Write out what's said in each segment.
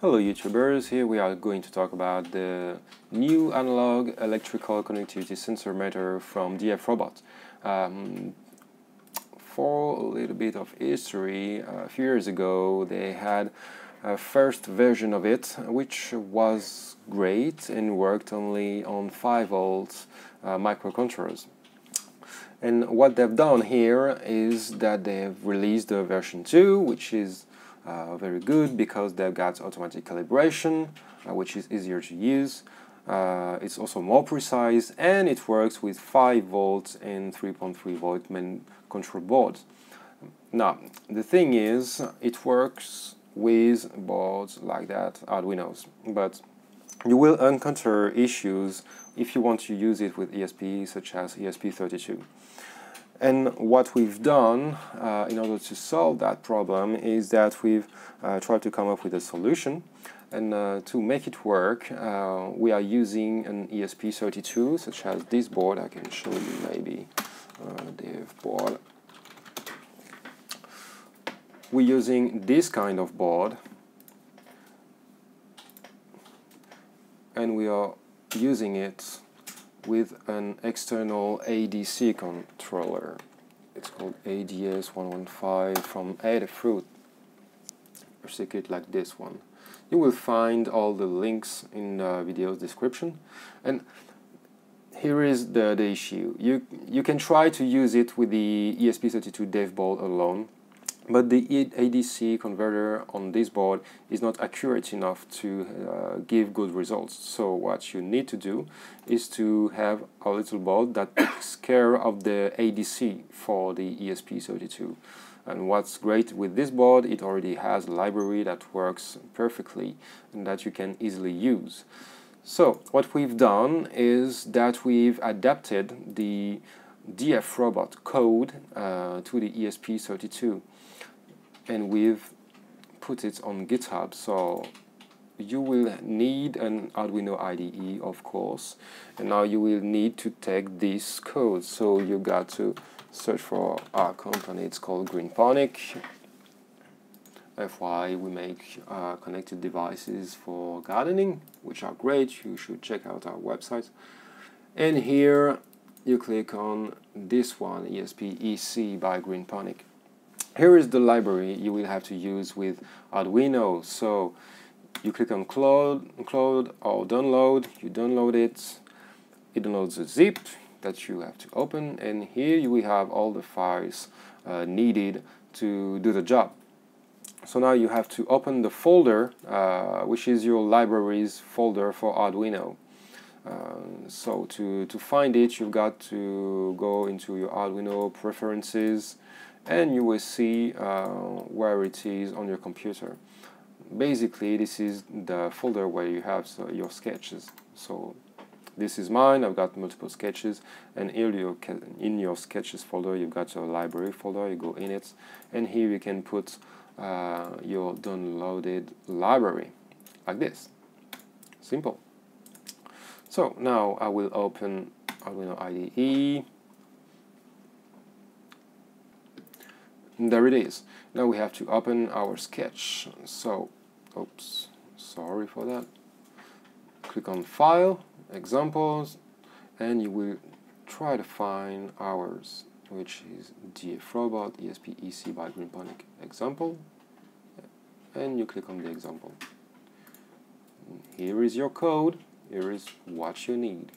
Hello YouTubers, here we are going to talk about the new analog electrical connectivity sensor meter from DF Robot. Um, for a little bit of history, a few years ago they had a first version of it which was great and worked only on 5 volts uh, microcontrollers. And what they've done here is that they've released the version 2 which is uh, very good because they've got automatic calibration, uh, which is easier to use. Uh, it's also more precise and it works with 5 volts and 3.3 volt main control boards. Now, the thing is, it works with boards like that, Arduinos, but you will encounter issues if you want to use it with ESP, such as ESP32. And what we've done uh, in order to solve that problem is that we've uh, tried to come up with a solution. And uh, to make it work, uh, we are using an ESP32, such as this board. I can show you maybe uh, the board. We're using this kind of board. And we are using it with an external ADC controller. It's called ADS1115 from Adafruit, a circuit like this one. You will find all the links in the video's description. And here is the, the issue. You, you can try to use it with the ESP32 dev board alone, but the ADC converter on this board is not accurate enough to uh, give good results. So what you need to do is to have a little board that takes care of the ADC for the ESP32. And what's great with this board, it already has a library that works perfectly and that you can easily use. So what we've done is that we've adapted the DF robot code uh, to the ESP32 and we've put it on GitHub. So you will need an Arduino IDE, of course, and now you will need to take this code. So you got to search for our company. It's called GreenPonik. FY, we make uh, connected devices for gardening, which are great. You should check out our website. And here you click on this one, ESP EC by GreenPonik here is the library you will have to use with Arduino. So you click on clone, clone or download, you download it, it downloads a zip that you have to open and here you will have all the files uh, needed to do the job. So now you have to open the folder uh, which is your libraries folder for Arduino. Uh, so to, to find it you've got to go into your Arduino preferences and you will see uh, where it is on your computer. Basically, this is the folder where you have your sketches. So this is mine, I've got multiple sketches, and here you can, in your sketches folder, you've got your library folder, you go in it, and here you can put uh, your downloaded library, like this. Simple. So now I will open Arduino IDE, there it is. Now we have to open our sketch. So, oops, sorry for that. Click on File, Examples, and you will try to find ours, which is DF Robot ESP EC by GreenPonik example, and you click on the example. Here is your code, here is what you need.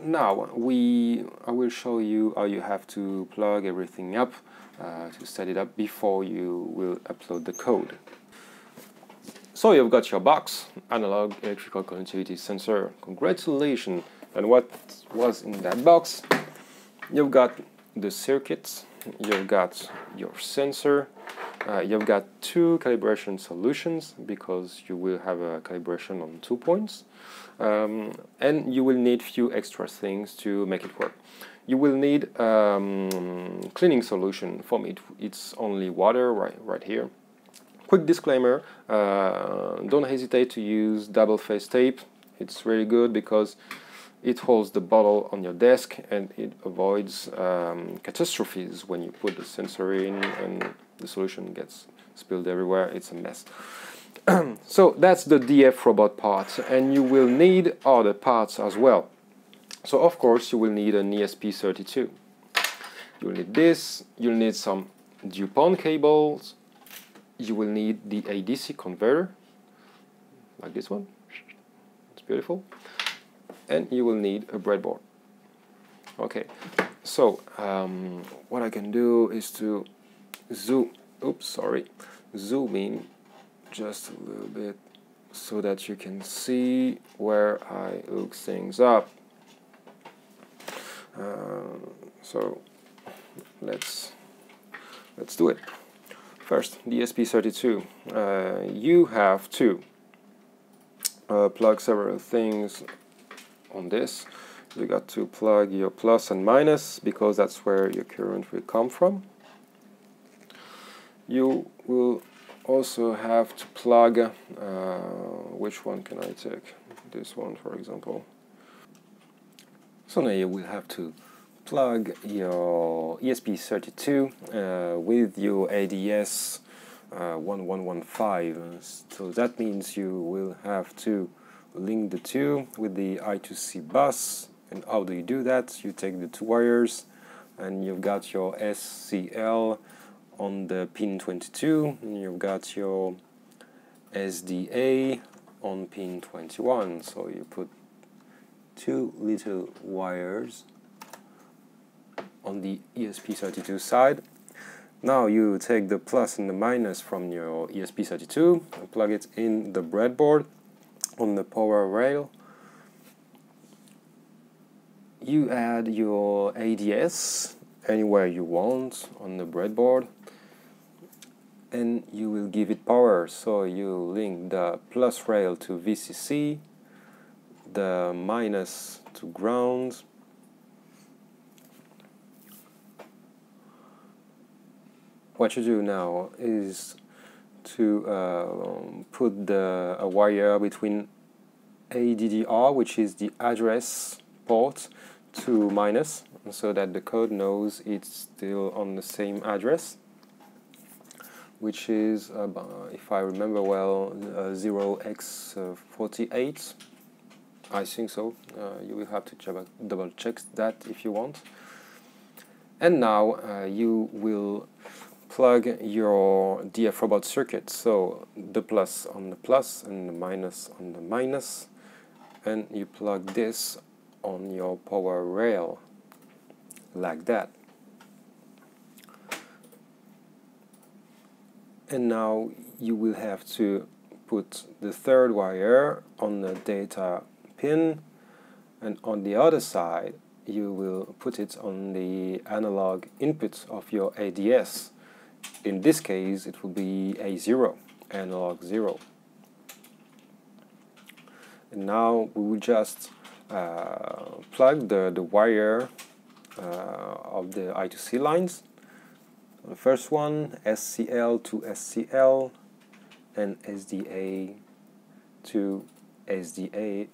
Now we I will show you how you have to plug everything up uh, to set it up before you will upload the code. So you've got your box, analog electrical connectivity sensor. Congratulations! And what was in that box? You've got the circuits, you've got your sensor, uh, you've got two calibration solutions because you will have a calibration on two points um, and you will need few extra things to make it work. You will need um, cleaning solution. For me, it's only water right, right here. Quick disclaimer, uh, don't hesitate to use double face tape. It's really good because it holds the bottle on your desk and it avoids um, catastrophes when you put the sensor in and the solution gets spilled everywhere. It's a mess. so that's the DF robot part and you will need other parts as well. So of course you will need an ESP32. You'll need this, you'll need some DuPont cables, you will need the ADC converter, like this one, it's beautiful, and you will need a breadboard. Okay, so um, what I can do is to zoom, oops, sorry, zoom in just a little bit so that you can see where I look things up. Uh, so let's let's do it. First, the ESP32. Uh, you have to uh, plug several things on this. You got to plug your plus and minus because that's where your current will come from. You will also have to plug, uh, which one can I take? This one, for example. So now you will have to plug your ESP32 uh, with your ADS uh, 1115. So that means you will have to link the two with the I2C bus. And how do you do that? You take the two wires and you've got your SCL on the pin 22 you've got your SDA on pin 21 so you put two little wires on the ESP32 side. Now you take the plus and the minus from your ESP32 and plug it in the breadboard on the power rail. You add your ADS anywhere you want on the breadboard and you will give it power. So you link the plus rail to VCC the minus to ground what you do now is to uh, put the a wire between ADDR which is the address port to minus so that the code knows it's still on the same address which is, uh, if I remember well, uh, 0x48. I think so. Uh, you will have to double check that if you want. And now uh, you will plug your DF robot circuit. So the plus on the plus and the minus on the minus. And you plug this on your power rail like that. And now you will have to put the third wire on the data pin. And on the other side you will put it on the analog input of your ADS in this case it will be A0 analog 0 and now we will just uh, plug the, the wire uh, of the I2C lines the first one, SCL to SCL and SDA to SDA.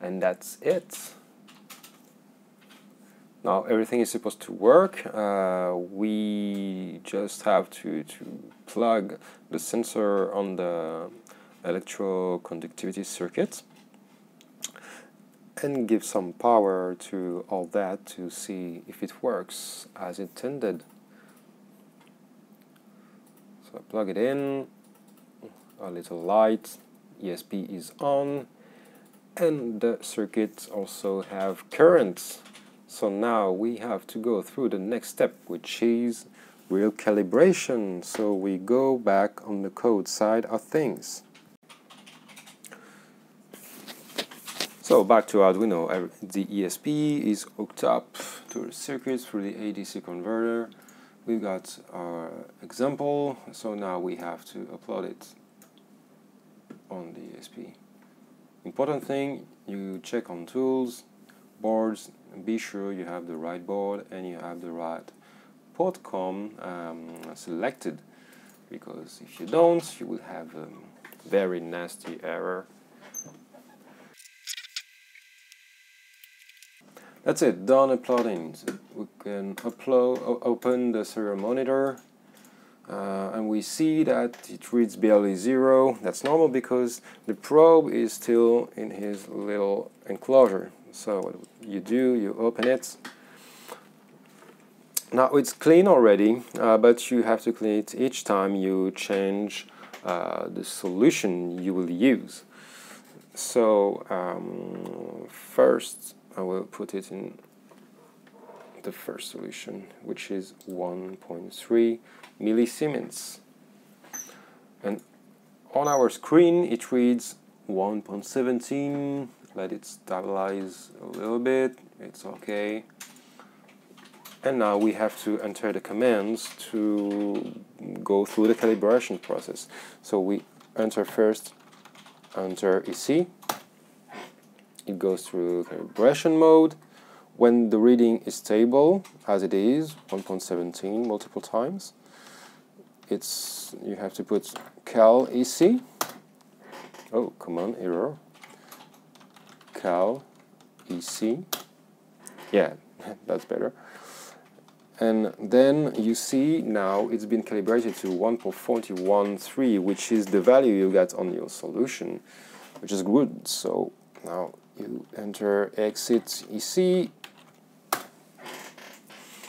And that's it. Now everything is supposed to work. Uh, we just have to, to plug the sensor on the electroconductivity circuit and give some power to all that to see if it works as intended. So I plug it in, a little light, ESP is on, and the circuits also have currents. So now we have to go through the next step, which is real calibration. So we go back on the code side of things. So back to Arduino, the ESP is hooked up to the circuit through the ADC converter. We've got our example, so now we have to upload it on the ESP. Important thing, you check on tools, boards, be sure you have the right board and you have the right port com um, selected because if you don't, you will have a very nasty error That's it, done uploading. we can upload, open the serial monitor uh, and we see that it reads barely zero. That's normal because the probe is still in his little enclosure. So what you do, you open it. Now it's clean already, uh, but you have to clean it each time you change uh, the solution you will use. So um, first I will put it in the first solution, which is 1.3 millisiemens. And on our screen it reads 1.17, let it stabilize a little bit, it's okay. And now we have to enter the commands to go through the calibration process. So we enter first, enter EC, it goes through calibration mode, when the reading is stable, as it is, 1.17 multiple times, it's you have to put cal ec. Oh, come on, error. Cal ec. Yeah, that's better. And then you see now it's been calibrated to 1.413, which is the value you get on your solution, which is good. So now you enter exit EC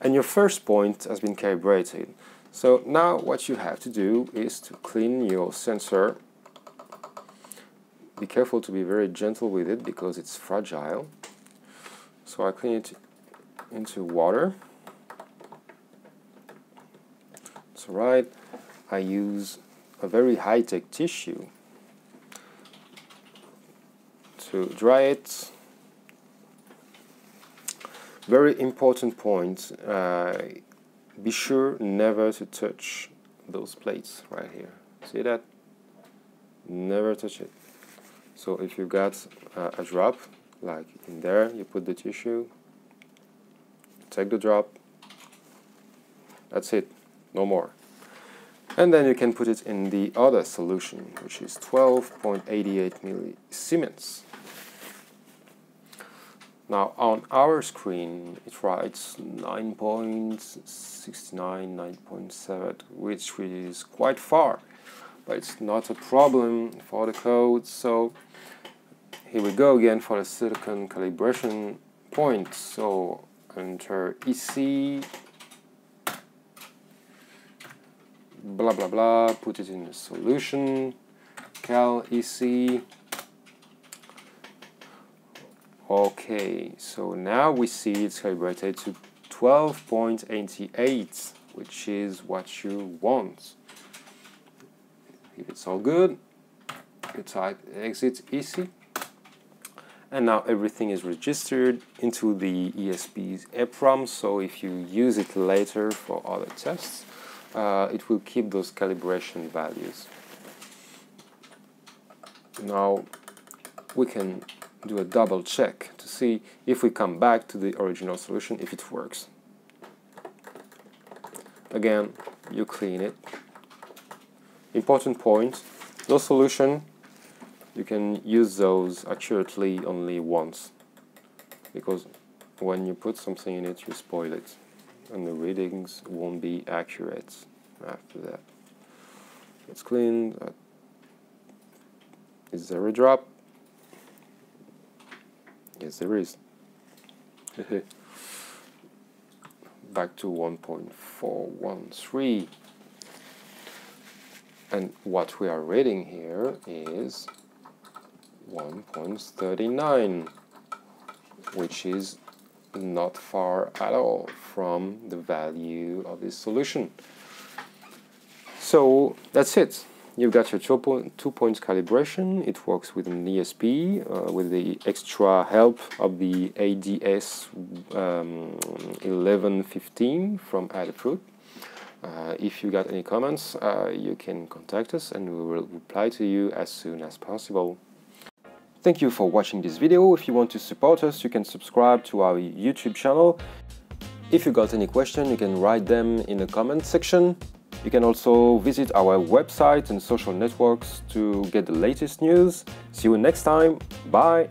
and your first point has been calibrated. So now what you have to do is to clean your sensor. Be careful to be very gentle with it because it's fragile. So I clean it into water. It's alright. I use a very high-tech tissue to dry it very important point, uh, be sure never to touch those plates right here. See that? Never touch it. So if you got uh, a drop, like in there, you put the tissue, take the drop, that's it, no more. And then you can put it in the other solution, which is 12.88 millisiemens. Now on our screen it writes 9.69, 9.7, which is quite far, but it's not a problem for the code. So here we go again for the silicon calibration point. So enter EC, blah blah blah, put it in the solution, cal EC, Okay, so now we see it's calibrated to 12.88, which is what you want. If it's all good, you type exit EC. and now everything is registered into the ESP's EPROM, so if you use it later for other tests, uh, it will keep those calibration values. Now we can do a double check to see if we come back to the original solution if it works. Again, you clean it. Important point, those solution, you can use those accurately only once because when you put something in it, you spoil it and the readings won't be accurate after that. It's cleaned. Uh, is there a drop? Yes, there is. Back to 1.413. And what we are reading here is 1.39, which is not far at all from the value of this solution. So that's it. You've got your two, point, two points calibration. It works with an ESP uh, with the extra help of the ADS um, 1115 from Adafruit. Uh, if you got any comments, uh, you can contact us and we will reply to you as soon as possible. Thank you for watching this video. If you want to support us, you can subscribe to our YouTube channel. If you got any question, you can write them in the comment section. You can also visit our website and social networks to get the latest news. See you next time. Bye!